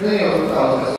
真有到